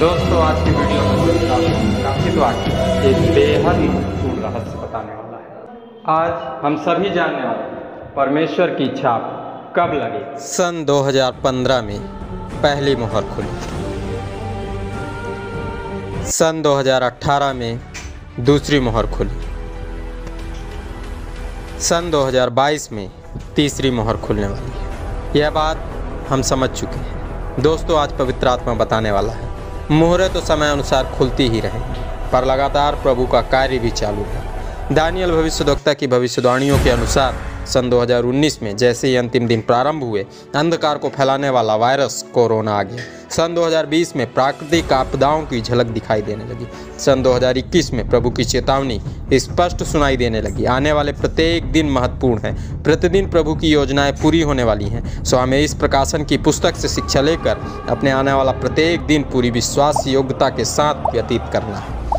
दोस्तों, आज की वीडियो में एक बेहद महत्वपूर्ण रहस्य बताने वाला है। आज हम सभी जानने वाले परमेश्वर की छाप कब लगी? सन 2015 में पहली मोहर खुली। सन 2018 में दूसरी मोहर खुली। सन 2022 में तीसरी मोहर खुलने वाली है। यह बात हम समझ चुके हैं। दोस्तों, आज पवित्र आत्मा बताने वाला है मोहरें तो समय अनुसार खुलती ही रहेंगी पर लगातार प्रभु का कार्य भी चालू है। दानियल भविष्यवक्ता की भविष्यवाणियों के अनुसार सन 2019 में जैसे ही अंतिम दिन प्रारंभ हुए, अंधकार को फैलाने वाला वायरस कोरोना आ गया। सन 2020 में प्राकृतिक आपदाओं की झलक दिखाई देने लगी। सन 2021 में प्रभु की चेतावनी स्पष्ट सुनाई देने लगी। आने वाले प्रत्येक दिन महत्वपूर्ण है। प्रतिदिन प्रभु की योजनाएँ पूरी होने वाली हैं। सो हमें इस प्रकाशन की पुस्तक से शिक्षा लेकर अपने आने वाला प्रत्येक दिन पूरी विश्वास योग्यता के साथ व्यतीत करना है।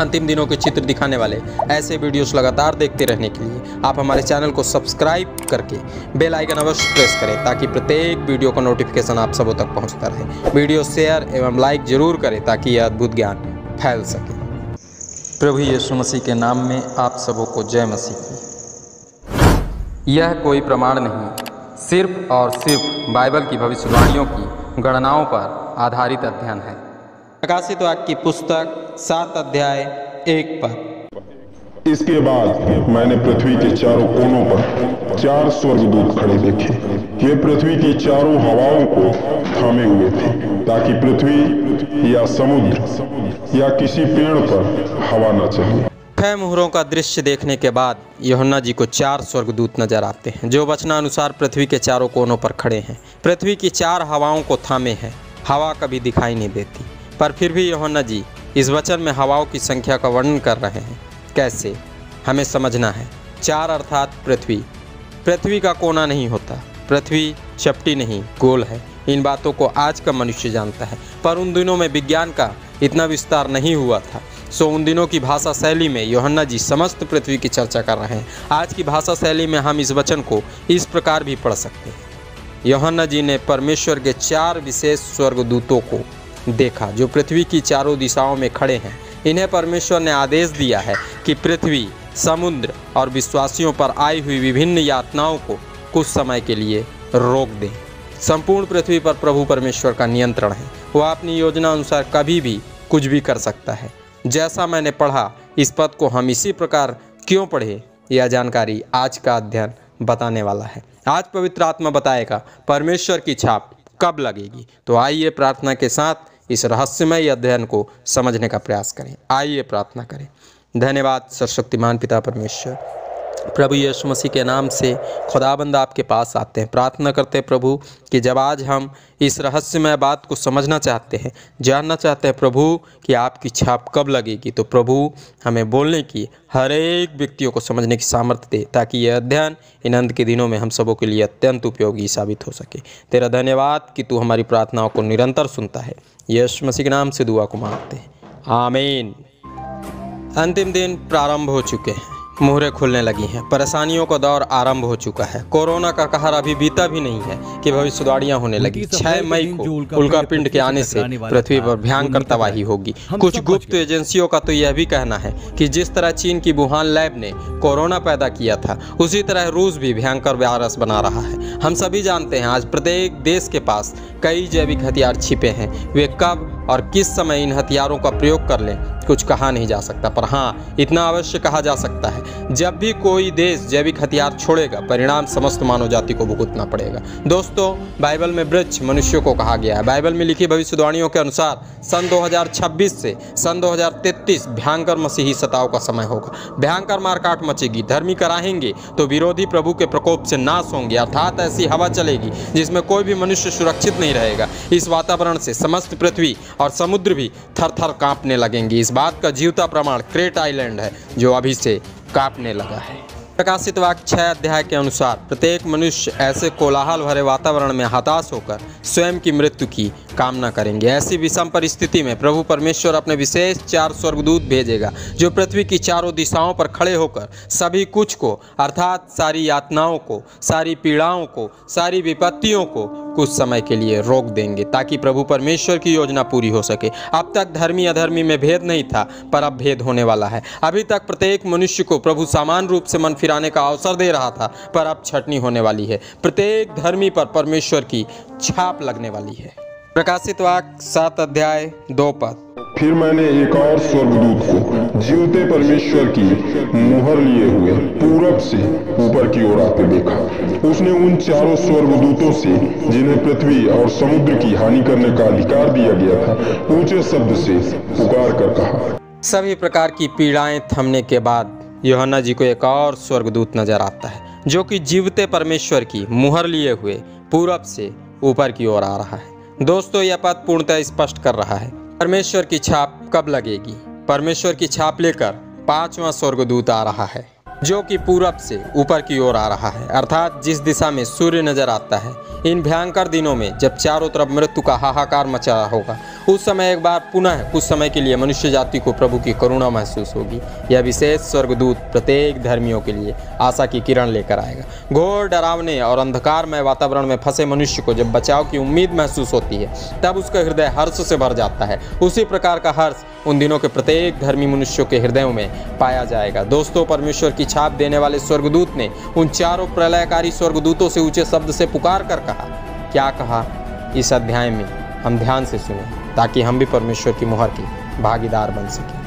अंतिम दिनों के चित्र दिखाने वाले ऐसे वीडियोस लगातार देखते रहने के लिए आप हमारे चैनल को सब्सक्राइब करके बेल आइकन अवश्य प्रेस करें ताकि प्रत्येक वीडियो का नोटिफिकेशन आप सबों तक पहुँचता रहे। वीडियो शेयर एवं लाइक ज़रूर करें ताकि यह अद्भुत ज्ञान फैल सके। प्रभु यीशु मसीह के नाम में आप सबों को जय मसीह की। यह कोई प्रमाण नहीं, सिर्फ़ और सिर्फ़ बाइबल की भविष्यवाणियों की गणनाओं पर आधारित अध्ययन है। प्रकाशित वाक्य की पुस्तक सात अध्याय एक पद। इसके बाद मैंने पृथ्वी के चारों कोनों पर चार स्वर्गदूत खड़े देखे। ये पृथ्वी की चारों हवाओं को थामे हुए थे ताकि पृथ्वी या समुद्र या किसी पेड़ पर हवा न चले। छह मुहरों का दृश्य देखने के बाद यहुन्ना जी को चार स्वर्गदूत नज़र आते हैं जो वचनानुसार पृथ्वी के चारों कोनों पर खड़े हैं। पृथ्वी की चार हवाओं को थामे हैं हवा कभी दिखाई नहीं देती। पर फिर भी यहोन्ना जी इस वचन में हवाओं की संख्या का वर्णन कर रहे हैं। कैसे? हमें समझना है। चार अर्थात पृथ्वी। पृथ्वी का कोना नहीं होता। पृथ्वी चपटी नहीं, गोल है। इन बातों को आज का मनुष्य जानता है। पर उन दिनों में विज्ञान का इतना विस्तार नहीं हुआ था। सो उन दिनों की भाषा शैली में योहन्ना जी समस्त पृथ्वी की चर्चा कर रहे हैं। आज की भाषा शैली में हम इस वचन को इस प्रकार भी पढ़ सकते हैं। योहन्ना जी ने परमेश्वर के चार विशेष स्वर्गदूतों को देखा, जो पृथ्वी की चारों दिशाओं में खड़े हैं। इन्हें परमेश्वर ने आदेश दिया है कि पृथ्वी, समुद्र और विश्वासियों पर आई हुई विभिन्न यातनाओं को कुछ समय के लिए रोक दें। संपूर्ण पृथ्वी पर प्रभु परमेश्वर का नियंत्रण है। वह अपनी योजना अनुसार कभी भी कुछ भी कर सकता है। जैसा मैंने पढ़ा, इस पद को हम इसी प्रकार क्यों पढ़े, यह जानकारी आज का अध्ययन बताने वाला है। आज पवित्र आत्मा बताएगा, परमेश्वर की छाप कब लगेगी? तो आइए प्रार्थना के साथ इस रहस्यमय अध्ययन को समझने का प्रयास करें। आइए प्रार्थना करें। धन्यवाद सरस्वतीमान पिता परमेश्वर। प्रभु यीशु मसीह के नाम से खुदाबंद आपके पास आते हैं। प्रार्थना करते हैं प्रभु कि जब आज हम इस रहस्यमय बात को समझना चाहते हैं, जानना चाहते हैं प्रभु कि आपकी छाप कब लगेगी तो प्रभु हमें बोलने की हर एक व्यक्तियों को समझने की सामर्थ्य दे, ताकि यह अध्ययन इन अंत के दिनों में हम सबों के लिए अत्यंत उपयोगी साबित हो सके। तेरा धन्यवाद कि तू हमारी प्रार्थनाओं को निरंतर सुनता है। यीशु मसीह के नाम से दुआ को मांगते हैं। आमीन। अंतिम दिन प्रारंभ हो चुके हैं। मुहरें खुलने लगी हैं। परेशानियों का दौर आरंभ हो चुका है। कोरोना का कहर अभी बीता भी नहीं है कि भविष्यवाणियाँ होने लगी। छह मई को उल्का पिंड के आने से पृथ्वी पर भयंकर तबाही होगी। कुछ गुप्त एजेंसियों का तो यह भी कहना है कि जिस तरह चीन की वुहान लैब ने कोरोना पैदा किया था उसी तरह रूस भी भयंकर वायरस बना रहा है। हम सभी जानते हैं आज प्रत्येक देश के पास कई जैविक हथियार छिपे हैं। वे कब और किस समय इन हथियारों का प्रयोग कर लें कुछ कहा नहीं जा सकता, पर हाँ इतना अवश्य कहा जा सकता है। जब भी कोई देश जैविक हथियार छोड़ेगा, परिणाम समस्त मानव जाति को भुगतना पड़ेगा। दोस्तों, बाइबल में वृक्ष मनुष्यों को कहा गया है। बाइबल में लिखी भविष्यवाणियों के अनुसार, सन 2026 से सन 2033 भयंकर मसीही सताव का समय होगा। भयंकर मारकाट मचेगी, धर्मी कराहेंगे तो विरोधी प्रभु के प्रकोप से नाश होंगे, अर्थात ऐसी हवा चलेगी, जिसमें कोई भी मनुष्य सुरक्षित नहीं रहेगा। इस वातावरण से समस्त पृथ्वी और समुद्र भी थर थर कांपने लगेंगे। इस बात का जीवता प्रमाण क्रेट आइलैंड है, जो अभी से कांपने लगा है। प्रकाशित वाक्य छह अध्याय के अनुसार, प्रत्येक मनुष्य ऐसे कोलाहल भरे वातावरण में हताश होकर स्वयं की मृत्यु की कामना करेंगे। ऐसी विषम परिस्थिति में प्रभु परमेश्वर अपने विशेष चार स्वर्गदूत भेजेगा, जो पृथ्वी की चारों दिशाओं पर खड़े होकर सभी कुछ को, अर्थात सारी यातनाओं को, सारी पीड़ाओं को, सारी विपत्तियों को कुछ समय के लिए रोक देंगे ताकि प्रभु परमेश्वर की योजना पूरी हो सके। अब तक धर्मी अधर्मी में भेद नहीं था, पर अब भेद होने वाला है। अभी तक प्रत्येक मनुष्य को प्रभु समान रूप से मन फिराने का अवसर दे रहा था, पर अब छटनी होने वाली है। प्रत्येक धर्मी पर परमेश्वर की छाप लगने वाली है। प्रकाशित वाक सात अध्याय दो पद। फिर मैंने एक और स्वर्गदूत को जीवते परमेश्वर की मुहर लिए हुए पूरब से ऊपर की ओर आते देखा। उसने उन चारों स्वर्गदूतों से, जिन्हें पृथ्वी और समुद्र की हानि करने का अधिकार दिया गया था, ऊँचे शब्द से पुकार कर कहा। सभी प्रकार की पीड़ाएँ थमने के बाद योहन्ना जी को एक और स्वर्गदूत नज़र आता है, जो कि जीवते परमेश्वर की मुहर लिए हुए पूरब से ऊपर की ओर आ रहा है। दोस्तों, यह पद पूर्णतः स्पष्ट कर रहा है परमेश्वर की छाप कब लगेगी? परमेश्वर की छाप लेकर पांचवा स्वर्गदूत आ रहा है, जो कि पूरब से ऊपर की ओर आ रहा है, अर्थात जिस दिशा में सूर्य नज़र आता है इन भयंकर दिनों में जब चारों तरफ़ मृत्यु का हाहाकार मचा होगा, उस समय एक बार पुनः कुछ समय के लिए मनुष्य जाति को प्रभु की करुणा महसूस होगी। यह विशेष स्वर्गदूत प्रत्येक धर्मियों के लिए आशा की किरण लेकर आएगा। घोर डरावने और अंधकारमय वातावरण में फंसे मनुष्य को जब बचाव की उम्मीद महसूस होती है, तब उसका हृदय हर्ष से भर जाता है। उसी प्रकार का हर्ष उन दिनों के प्रत्येक धर्मी मनुष्यों के हृदयों में पाया जाएगा। दोस्तों, परमेश्वर की छाप देने वाले स्वर्गदूत ने उन चारों प्रलयकारी स्वर्गदूतों से ऊँचे शब्द से पुकार कर कहा। क्या कहा? इस अध्याय में हम ध्यान से सुने, ताकि हम भी परमेश्वर की मुहर की भागीदार बन सकें।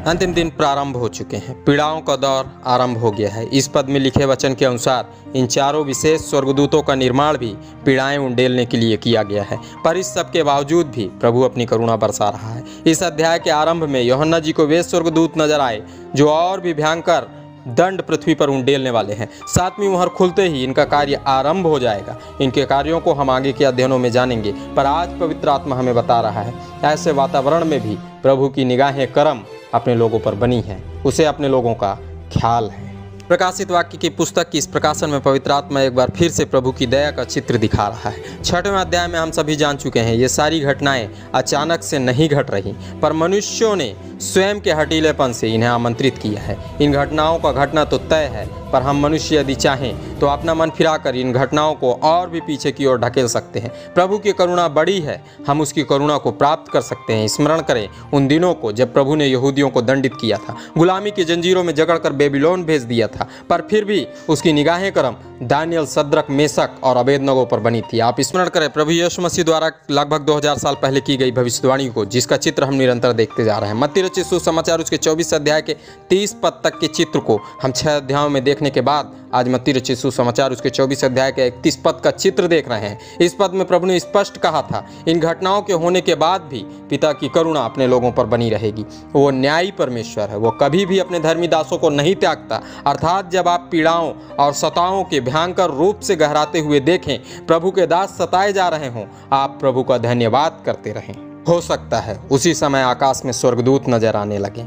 अंतिम दिन प्रारंभ हो चुके हैं। पीड़ाओं का दौर आरंभ हो गया है। इस पद में लिखे वचन के अनुसार इन चारों विशेष स्वर्गदूतों का निर्माण भी पीड़ाएँ उंडेलने के लिए किया गया है। पर इस सब के बावजूद भी प्रभु अपनी करुणा बरसा रहा है। इस अध्याय के आरंभ में योहन्ना जी को वे स्वर्गदूत नज़र आए, जो और भी भयंकर दंड पृथ्वी पर उंडेलने वाले हैं। सातवीं मुहर खुलते ही इनका कार्य आरंभ हो जाएगा। इनके कार्यों को हम आगे के अध्ययनों में जानेंगे, पर आज पवित्र आत्मा हमें बता रहा है, ऐसे वातावरण में भी प्रभु की निगाहें कर्म अपने लोगों पर बनी है। उसे अपने लोगों का ख्याल है। प्रकाशित वाक्य की पुस्तक की इस प्रकाशन में पवित्र आत्मा एक बार फिर से प्रभु की दया का चित्र दिखा रहा है। छठवें अध्याय में हम सभी जान चुके हैं, ये सारी घटनाएँ अचानक से नहीं घट रही, पर मनुष्यों ने स्वयं के हटीलेपन से इन्हें आमंत्रित किया है। इन घटनाओं का घटना तो तय है, पर हम मनुष्य यदि चाहें तो अपना मन फिराकर इन घटनाओं को और भी पीछे की ओर ढकेल सकते हैं। प्रभु की करुणा बड़ी है, हम उसकी करुणा को प्राप्त कर सकते हैं। स्मरण करें, उन दिनों को जब प्रभु ने यहूदियों को दंडित किया था, गुलामी की जंजीरों में जकड़कर बेबीलोन भेज दिया था, पर फिर भी उसकी निगाहें करम, दानियल, सद्रक, मेसक और अवेदनगों पर बनी थी। आप स्मरण करें, प्रभु यीशु मसीह द्वारा लगभग 2000 साल पहले की गई भविष्यवाणी को, जिसका चित्र हम निरंतर देखते जा रहे हैं। मत्ती रचित सुसमाचार उसके 24 अध्याय के 30 पद तक के चित्र को हम छह अध्यायों में देखने के बाद आज मत्ती रचित सुसमाचार उसके 24 अध्याय के 31 पद का चित्र देख रहे हैं। इस पद में प्रभु ने स्पष्ट कहा था, इन घटनाओं के होने के बाद भी पिता की करुणा अपने लोगों पर बनी रहेगी। वो न्यायी परमेश्वर है, वो कभी भी अपने धर्मी दासों को नहीं त्यागता। अर्थात जब आप पीड़ाओं और सताओं के भयंकर रूप से गहराते हुए देखें, प्रभु के दास सताए जा रहे हों, आप प्रभु का धन्यवाद करते रहें। हो सकता है, उसी समय आकाश में स्वर्गदूत नज़र आने लगे।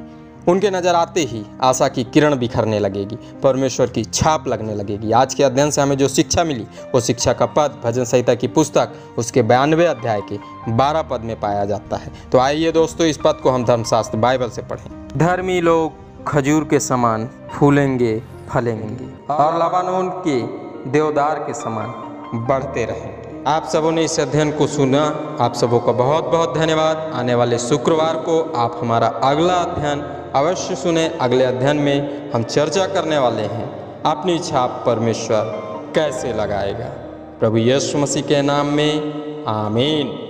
उनके नज़र आते ही आशा की किरण बिखरने लगेगी, परमेश्वर की छाप लगने लगेगी। आज के अध्ययन से हमें जो शिक्षा मिली, वो शिक्षा का पद, भजन संहिता की पुस्तक, उसके बयानवे अध्याय के बारह पद में पाया जाता है। तो आइए दोस्तों, इस पद को हम धर्मशास्त्र बाइबल से पढ़ें। धर्मी लोग खजूर के समान फूलेंगे, फलेंगे, और लबानोन के देवदार के समान बढ़ते रहेंगे आप सबों ने इस अध्ययन को सुना। आप सबों का बहुत बहुत धन्यवाद। आने वाले शुक्रवार को आप हमारा अगला अध्ययन अवश्य सुने। अगले अध्ययन में हम चर्चा करने वाले हैं, अपनी छाप परमेश्वर कैसे लगाएगा। प्रभु यीशु मसीह के नाम में, आमीन।